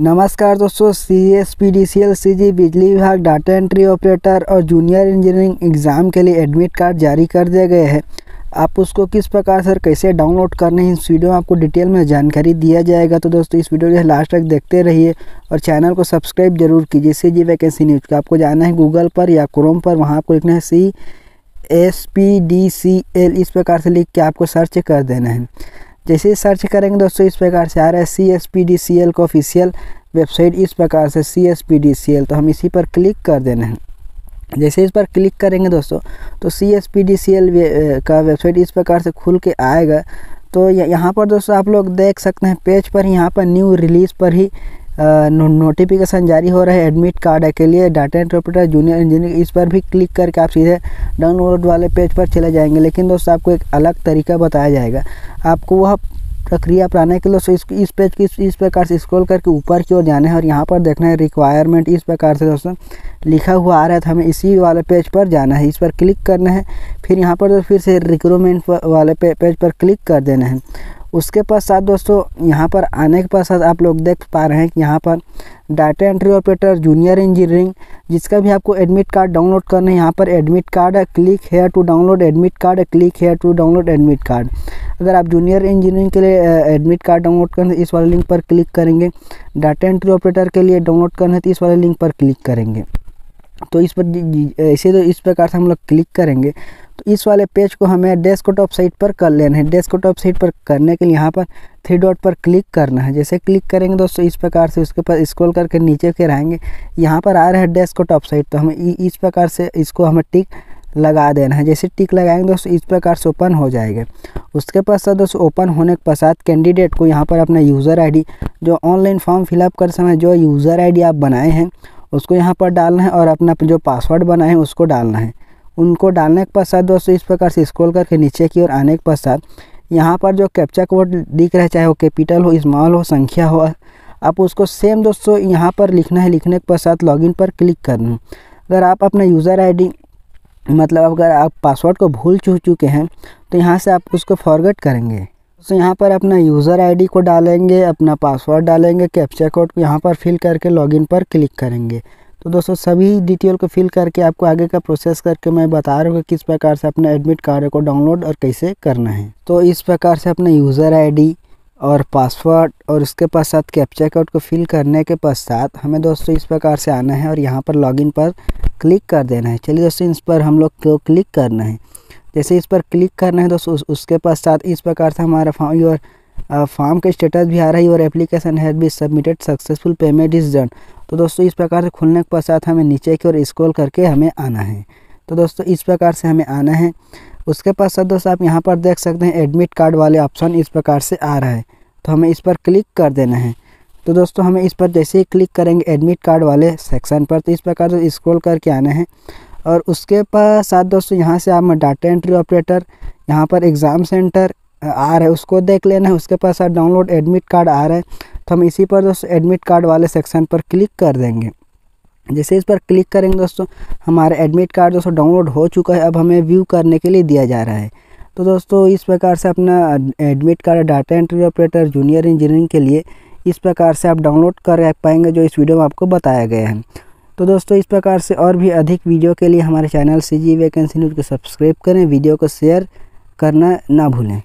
नमस्कार दोस्तों C S P D C L C G बिजली विभाग डाटा एंट्री ऑपरेटर और जूनियर इंजीनियरिंग एग्ज़ाम के लिए एडमिट कार्ड जारी कर दिए गए हैं। आप उसको किस प्रकार से कैसे डाउनलोड करने हैं, इस वीडियो में आपको डिटेल में जानकारी दिया जाएगा। तो दोस्तों, इस वीडियो को लास्ट तक देखते रहिए और चैनल को सब्सक्राइब ज़रूर कीजिए। सी जी वैकेंसी न्यूज़ का आपको जाना है गूगल पर या क्रोम पर, वहाँ आपको लिखना है C S P D C L इस प्रकार से लिख के आपको सर्च कर देना है। जैसे ही सर्च करेंगे दोस्तों, इस प्रकार से आ रहा है C S P D C L का ऑफिशियल वेबसाइट इस प्रकार से C S P D C L तो हम इसी पर क्लिक कर देना है। जैसे इस पर क्लिक करेंगे दोस्तों तो C S P D C L का वेबसाइट इस प्रकार से खुल के आएगा। तो यहाँ पर दोस्तों आप लोग देख सकते हैं, पेज पर यहाँ पर न्यू रिलीज़ पर ही नोटिफिकेशन जारी हो रहा है। एडमिट कार्ड के लिए डाटा इंटरप्रेटर जूनियर इंजीनियर इस पर भी क्लिक करके आप सीधे डाउनलोड वाले पेज पर चले जाएँगे। लेकिन दोस्तों, आपको एक अलग तरीका बताया जाएगा। आपको वह प्रक्रिया अपनाने के लिए इस इस पेज की इस प्रकार से स्क्रॉल करके ऊपर की ओर जाना है और यहाँ पर देखना है रिक्वायरमेंट इस प्रकार से दोस्तों लिखा हुआ आ रहा है तो हमें इसी वाले पेज पर जाना है। इस पर क्लिक करना है फिर यहाँ पर तो फिर से रिक्रूमेंट वाले पे, पेज पर क्लिक कर देना है। उसके पश्चात दोस्तों यहाँ पर आने के पश्चात आप लोग देख पा रहे हैं कि यहाँ पर data entry operator junior engineering जिसका भी आपको एडमिट कार्ड डाउनलोड करना है यहाँ पर admit card click here to download admit card click here to download admit card अगर आप जूनियर इंजीनियरिंग के लिए एडमिट कार्ड डाउनलोड करना है इस वाले लिंक पर क्लिक करेंगे डाटा एंट्री ऑपरेटर के लिए डाउनलोड करना है तो इस वाले लिंक पर क्लिक करेंगे। तो इस पर ऐसे तो इस प्रकार से हम लोग क्लिक करेंगे। तो इस वाले पेज को हमें डेस्कटॉप साइट पर कर लेना है। डेस्कटॉप साइट पर करने के लिए यहाँ पर थ्री डॉट पर क्लिक करना है। जैसे क्लिक करेंगे दोस्तों, इस प्रकार से उसके पास स्क्रॉल करके नीचे के रहेंगे यहाँ पर आ रहा है डेस्कटॉप साइट तो हमें इस प्रकार से इसको हमें टिक लगा देना है। जैसे टिक लगाएँगे दोस्तों इस प्रकार से ओपन हो जाएगा। उसके पश्चात दोस्तों, ओपन होने के पश्चात कैंडिडेट को यहाँ पर अपना यूज़र आईडी जो ऑनलाइन फॉर्म फिलअप कर समय जो यूज़र आईडी आप बनाए हैं, उसको यहाँ पर डालना है और अपना जो पासवर्ड बनाए हैं, उसको डालना है। उनको डालने के पश्चात दोस्तों, इस प्रकार से स्क्रॉल करके नीचे की ओर आने के पश्चात यहाँ पर जो कैप्चा कोड दिख रहा है, चाहे वो कैपिटल हो, स्मॉल हो, संख्या हो, आप उसको सेम दोस्तों यहाँ पर लिखना है। लिखने के पश्चात लॉगिन पर क्लिक करना अगर आप अपना यूज़र आईडी मतलब अगर आप पासवर्ड को भूल चुके हैं तो यहाँ से आप उसको फॉरगेट करेंगे। तो यहाँ पर अपना यूज़र आईडी को डालेंगे, अपना पासवर्ड डालेंगे कैप्चा कोड को यहाँ पर फिल करके लॉगिन पर क्लिक करेंगे। तो दोस्तों, सभी डिटेल को फिल करके आपको आगे का प्रोसेस करके मैं बता रहा हूँ कि किस प्रकार से अपना एडमिट कार्ड को डाउनलोड और कैसे करना है। तो इस प्रकार से अपना यूज़र आईडी और पासवर्ड और उसके पश्चात कैप्चा कोड को फिल करने के पश्चात हमें दोस्तों इस प्रकार से आना है और यहाँ पर लॉगिन पर क्लिक कर देना है। चलिए दोस्तों, इस पर हम लोग को क्लिक करना है। जैसे इस पर क्लिक करना है दोस्तों उसके पश्चात इस प्रकार से हमारा फॉर्म योर फॉर्म का स्टेटस भी आ रहा है। और application has be submitted successful payment is done तो दोस्तों, इस प्रकार से खुलने के पश्चात हमें नीचे की ओर स्क्रॉल करके हमें आना है। तो दोस्तों, इस प्रकार से हमें आना है। उसके पश्चात दोस्तों, आप यहाँ पर देख सकते हैं एडमिट कार्ड वाले ऑप्शन इस प्रकार से आ रहा है। तो हमें इस पर क्लिक कर देना है। तो दोस्तों हमें इस पर जैसे ही क्लिक करेंगे एडमिट कार्ड वाले सेक्शन पर तो इस प्रकार से स्क्रॉल करके आना है। और उसके साथ दोस्तों यहाँ से आप डाटा एंट्री ऑपरेटर यहाँ पर एग्ज़ाम सेंटर आ रहा है, उसको देख लेना है। उसके पास आप डाउनलोड एडमिट कार्ड आ रहा है। तो हम इसी पर दोस्तों एडमिट कार्ड वाले सेक्शन पर क्लिक कर देंगे। जैसे इस पर क्लिक करेंगे दोस्तों, हमारा एडमिट कार्ड दोस्तों डाउनलोड हो चुका है। अब हमें व्यू करने के लिए दिया जा रहा है। तो दोस्तों इस प्रकार से अपना admit card data entry operator junior engineering के लिए इस प्रकार से आप डाउनलोड कर पाएँगे जो इस वीडियो में आपको बताया गया है। तो दोस्तों, इस प्रकार से और भी अधिक वीडियो के लिए हमारे channel C G vacancy news को सब्सक्राइब करें, वीडियो को शेयर करना ना भूलें।